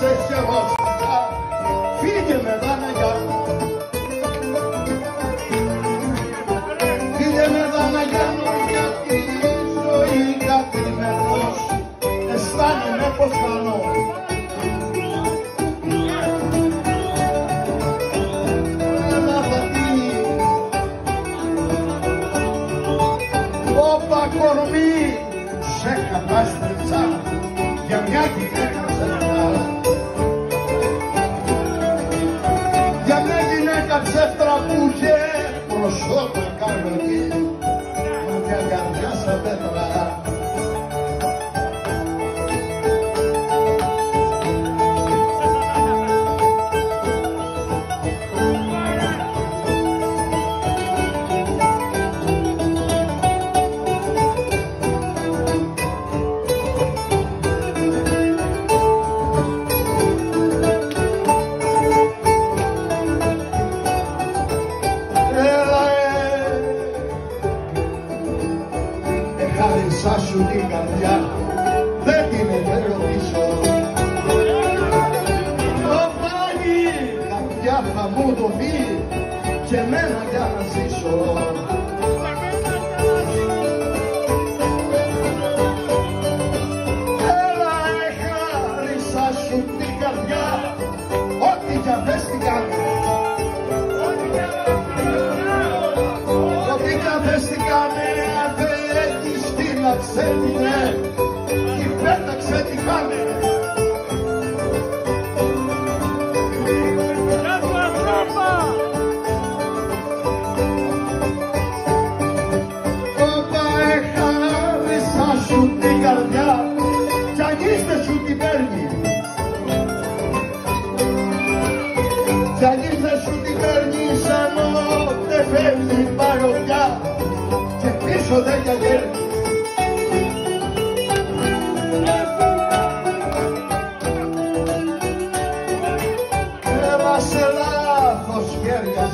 είσαι και βασικά φύγε με δάνεια Φύγε με δάνεια γιατί η ζωή κάτι με πως αισθάνομαι πως κάνω Όπα κορμί σε κατάστρεψα για μια γυναίκα που είχε προσώπα σου την καρδιά, δεν την ερωτήσω. Το πάλι καρδιά θα μου δοθεί και εμένα για να ζήσω. Φύλαξε την ναι και πέταξε τη χάμε. Όπα εχάρισα σου την καρδιά κι αν είστε σου την παίρνει. Κι αν ήρθε σε λάθος χέρια